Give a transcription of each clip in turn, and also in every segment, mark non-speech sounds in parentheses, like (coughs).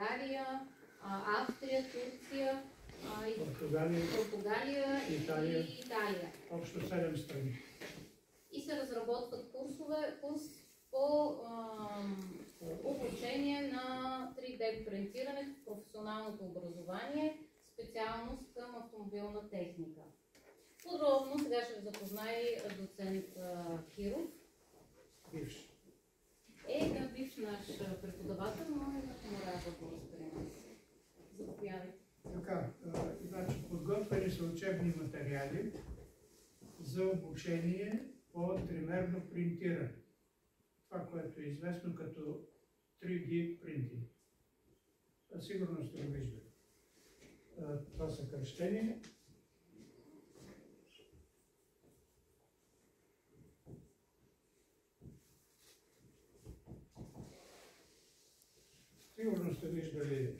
България, Австрия, Турция, и Португалия, Португалия Италия. и Италия. общо 7 страни. И се разработват курсове, курс по обучение на 3D принтирането в професионалното образование, специалност към автомобилна техника. Подробно сега ще ви запознае доцент Киров. Бивш. Е, да, бивш наш преподавател, но имате морал въпрос при нас. Заповядайте. Така, а, значи подготвени са учебни материали за обучение по тримерно принтиране. Това, което е известно като 3D принтинг. Сигурно сте го виждали. Това са кръщения. Сигурно сте виждали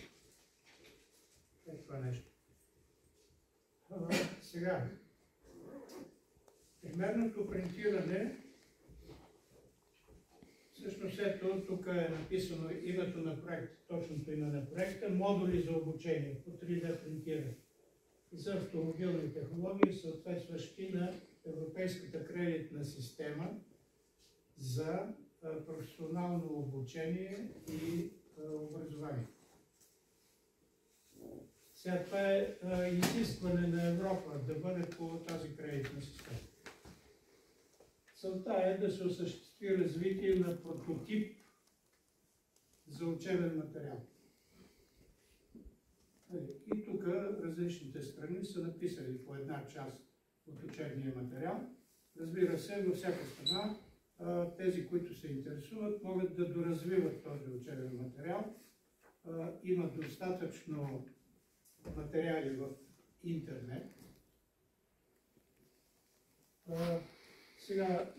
е това нещо. Сега, примерното принтиране, всъщност ето тук е написано името на проекта, точното име на проекта, модули за обучение по 3D принтиране за автомобилни технологии, съответстващи на Европейската кредитна система за професионално обучение и образование. Сега това е изискване на Европа да бъде по тази кредитна система. Целта е да се осъществи развитие на прототип за учебен материал. Нали, И тук различните страни са написали по една част от учебния материал. Разбира се, във всяка страна тези, които се интересуват, могат да доразвиват този учебен материал. Има достатъчно материали в интернет. А, сега,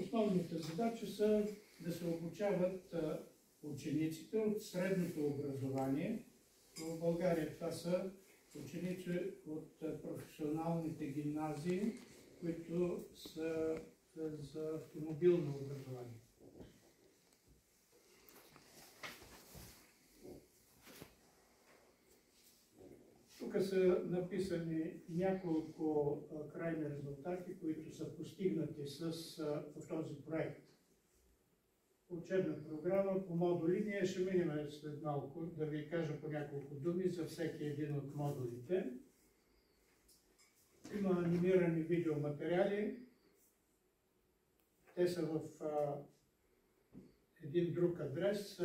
основните задачи са да се обучават а, учениците от средното образование. В България това са ученици от професионалните гимназии, които са за автомобилно образование. Тук са написани няколко крайни резултати, които са постигнати с, в този проект. Учебна програма по модули. Ние ще минем след малко да ви кажа по няколко думи за всеки един от модулите. Има анимирани видеоматериали. Те са в а, един друг адрес,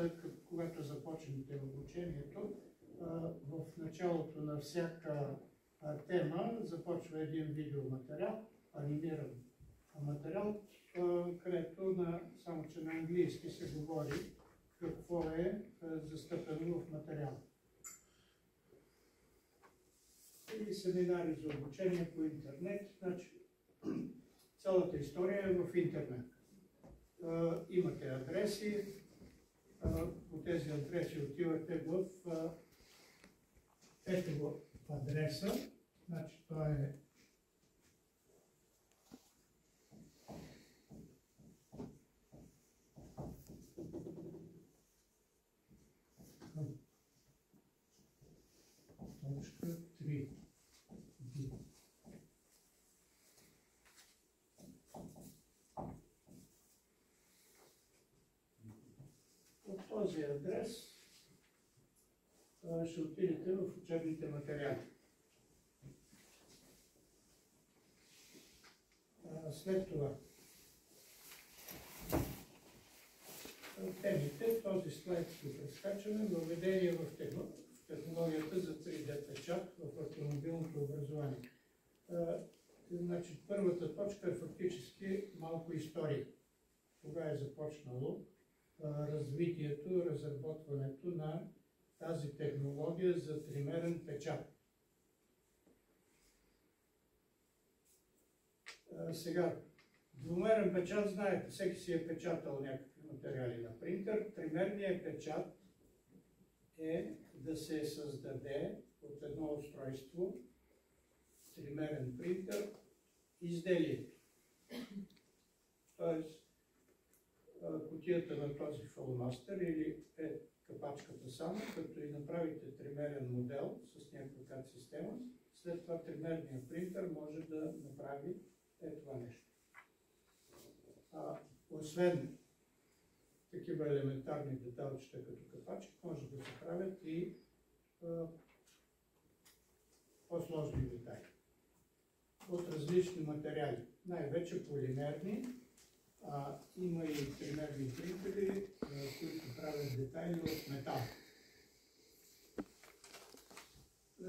когато започнете обучението в началото на всяка тема започва един видеоматериал, анимиран материал, където на, само че на английски се говори какво е застъпено в материал. Или семинари за обучение по интернет. Значи, (clears throat) цялата история е в интернет. Имате адреси, по тези адреси отивате в ето го адреса, значи това е точка 3. От този адрес ще отидете в учебните материали. След това темите, този слайд ще прескачаме, въведение в техно- в технологията за 3D печат в автомобилното образование. Значи, първата точка е фактически малко история. Кога е започнало развитието, разработването на тази технология за тримерен печат. Сега, двумерен печат, знаете, всеки си е печатал някакви материали на принтер. Тримерният печат е да се създаде от едно устройство, тримерен принтер, изделието. Тоест, кутията на този фалмастер или е капачка копачката само, като и направите тримерен модел с някаква кат система, след това тримерният принтер може да направи е това нещо. А, освен такива елементарни деталчета като капачки, може да се правят и по-сложни детайли от различни материали, най-вече полимерни, а, има и примерни принтери, които правят детайли от метал.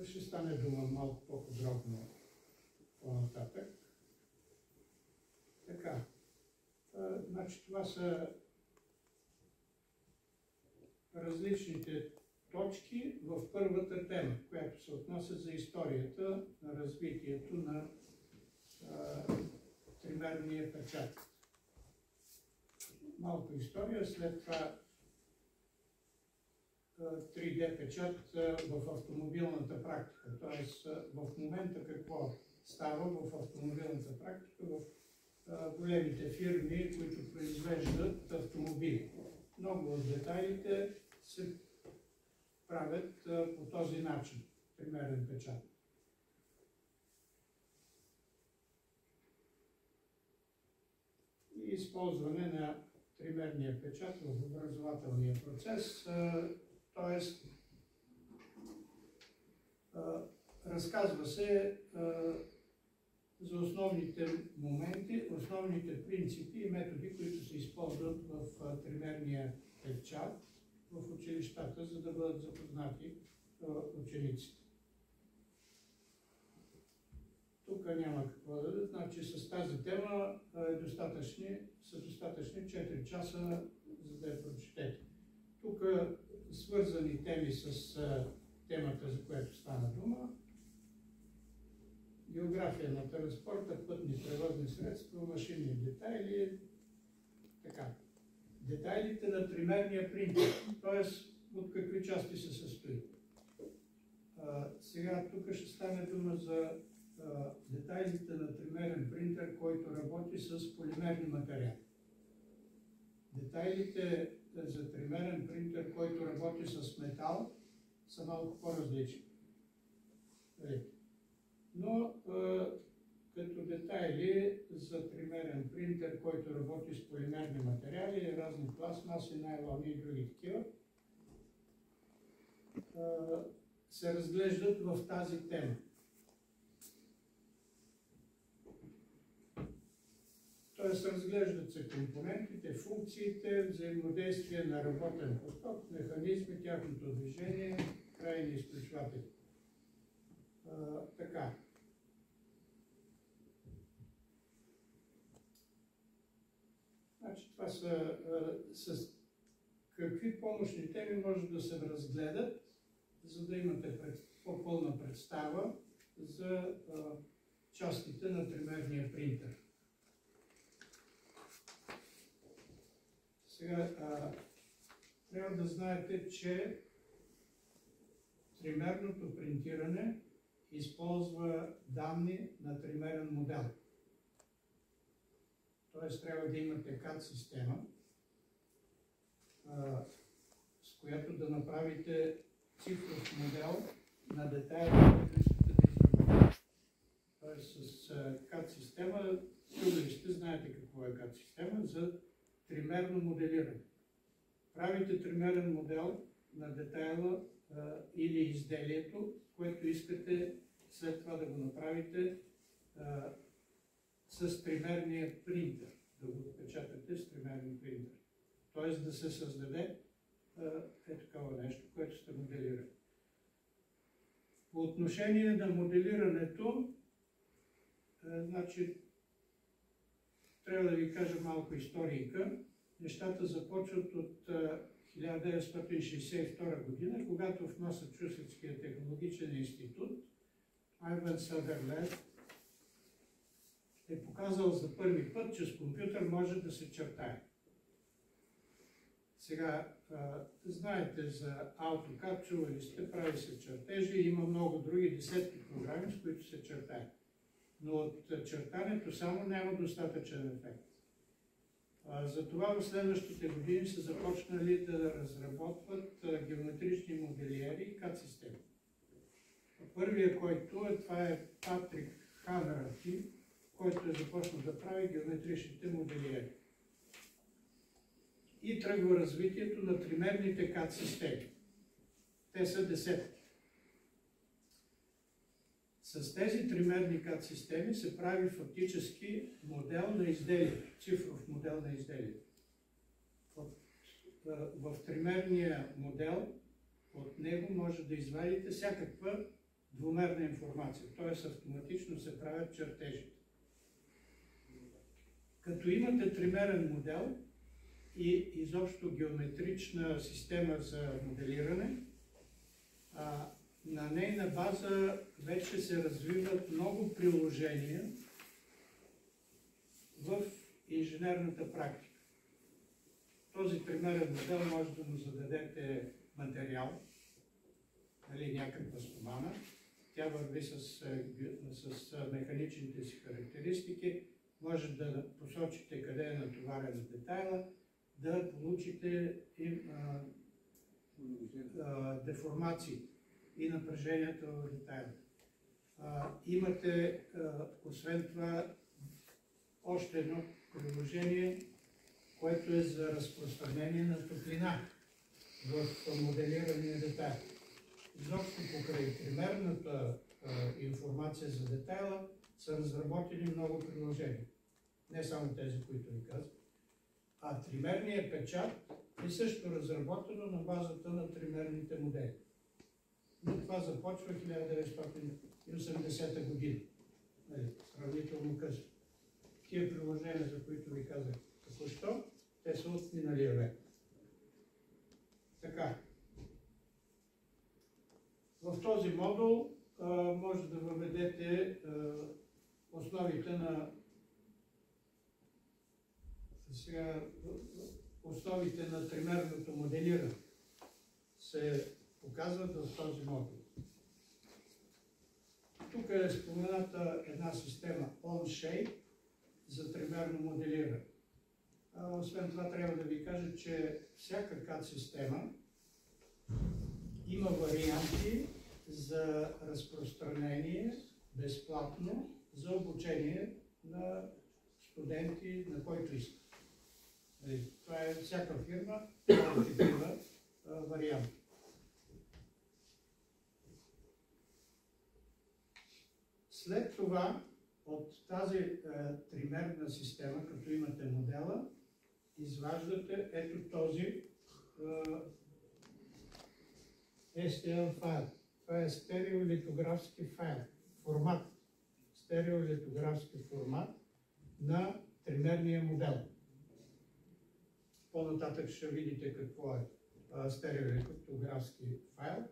Ще стане дума малко по-подробно по-нататък. Така. А, значи това са различните точки в първата тема, която се отнася за историята на развитието на а, тримерния печат малко история, след това 3D печат в автомобилната практика. Тоест в момента какво става в автомобилната практика, в големите фирми, които произвеждат автомобили. Много от детайлите се правят по този начин, примерен печат. И използване на тримерния печат в образователния процес, т.е. разказва се за основните моменти, основните принципи и методи, които се използват в тримерния печат в училищата, за да бъдат запознати учениците. Тук няма какво да дадат. Значи с тази тема е достатъчни, са достатъчни 4 часа, за да я прочетете. Тук свързани теми с темата, за която стана дума. География на транспорта, пътни превозни средства, машинни детайли, така. Детайлите на тримерния принтер, т.е. от какви части се състои. А, сега тук ще стане дума за детайлите на тримерен принтер, който работи с полимерни материали. Детайлите за тримерен принтер, който работи с метал, са малко по-различни. Нали? Но като детайли за тримерен принтер, който работи с полимерни материали, разни пластмаси, найлони и други такива, се разглеждат в тази тема. Т.е. разглеждат се компонентите, функциите, взаимодействие на работен поток, механизми, тяхното движение, крайни изключватели. Така. Значи това са а, с какви помощни теми може да се разгледат, за да имате по-пълна представа за а, частите на тримерния принтер. Сега, а, трябва да знаете, че тримерното принтиране използва данни на тримерен модел. Тоест трябва да имате CAD система, а, с която да направите цифров модел на детайли, да изработите. Тоест с CAD система, сте знаете какво е CAD система, за тримерно моделиране. Правите тримерен модел на детайла а, или изделието, което искате след това да го направите а, с тримерния принтер, да го отпечатате с тримерния принтер. Тоест да се създаде е такова нещо, което сте моделирали. По отношение на моделирането, значи трябва да ви кажа малко историка. Нещата започват от 1962 година, когато в Масачусетския технологичен институт Айвен Съдерлен е показал за първи път, че с компютър може да се чертае. Сега, знаете за AutoCAD, чували сте, прави се чертежи, има много други десетки програми, с които се чертаят но от чертането само няма достатъчен ефект. Затова в следващите години са започнали да разработват геометрични моделиери и CAD системи. Първият, който е, това е Патрик Ханрати, който е започнал да прави геометричните моделиери. И тръгва развитието на тримерните CAD системи. Те са десетки. С тези тримерни CAD системи се прави фактически модел на изделието, цифров модел на изделието. В, тримерния модел от него може да извадите всякаква двумерна информация, т.е. автоматично се правят чертежите. Като имате тримерен модел и изобщо геометрична система за моделиране, на нейна база вече се развиват много приложения в инженерната практика. Този примерен модел може да му зададете материал, нали, някаква стомана. Тя върви с, с механичните си характеристики. Може да посочите къде е натоварен детайла, да получите и, а, а, деформации и напрежението в детайла. Имате, освен това, още едно приложение, което е за разпространение на топлина в моделирания детайл. Изобщо покрай примерната информация за детайла са разработени много приложения. Не само тези, които ви казвам. А тримерният печат е също разработено на базата на тримерните модели. Това започва 1980 година. Нали, сравнително късно. Тия приложения, за които ви казах току-що, те са от миналия век. Така. В този модул а, може да въведете а, основите на сега, основите на тримерното моделиране се показват в този модул. Тук е спомената една система OnShape за тримерно моделиране. Освен това трябва да ви кажа, че всяка CAD система има варианти за разпространение безплатно за обучение на студенти, на който иска. Нали, това е всяка фирма, (coughs) има такива варианти. След това, от тази е, тримерна система, като имате модела, изваждате ето този е, STL файл. Това е стереолитографски файл, формат, стереолитографски формат на тримерния модел. По-нататък ще видите какво е стереолитографски файл.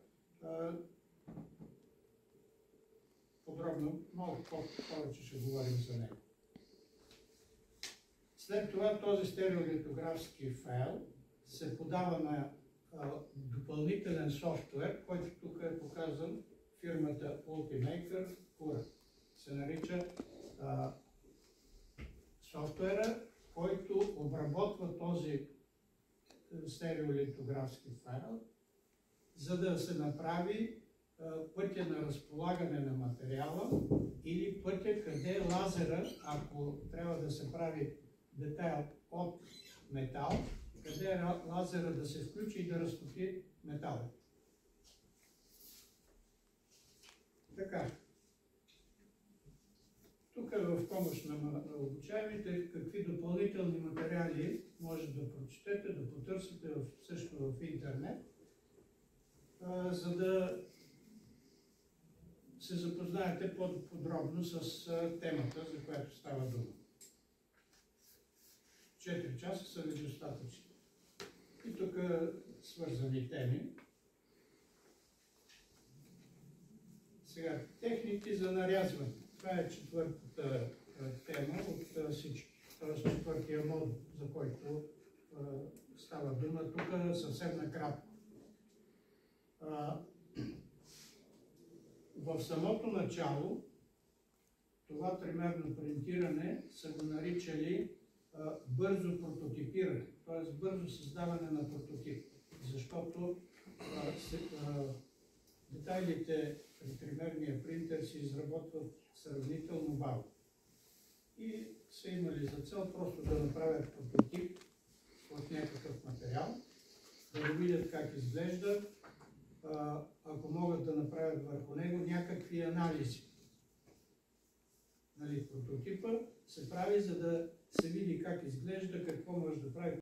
Подробно, малко повече ще говорим за него. След това този стереолитографски файл се подава на а, допълнителен софтуер, който тук е показан фирмата Ultimaker Cura. Се нарича а, софтуера, който обработва този стереолитографски файл, за да се направи пътя на разполагане на материала или пътя къде е лазера, ако трябва да се прави детайл от метал, къде е лазера да се включи и да разтопи метала. Така. Тук е в помощ на обучаемите какви допълнителни материали може да прочетете, да потърсите в, също в интернет, за да се запознаете по-подробно с темата, за която става дума. 4 часа са ви достатъчни. И тук свързани теми. Сега, техники за нарязване. Това е четвъртата тема от всички. Тоест четвъртия мод, за който става дума. Тук съвсем накратко. В самото начало това тримерно принтиране са го наричали а, бързо прототипиране, т.е. бързо създаване на прототип, защото а, се, а, детайлите при тримерния принтер се изработват сравнително бавно. И са имали за цел просто да направят прототип от някакъв материал, да го видят как изглежда, ако могат да направят върху него някакви анализи. Нали, прототипа се прави, за да се види как изглежда, какво може да прави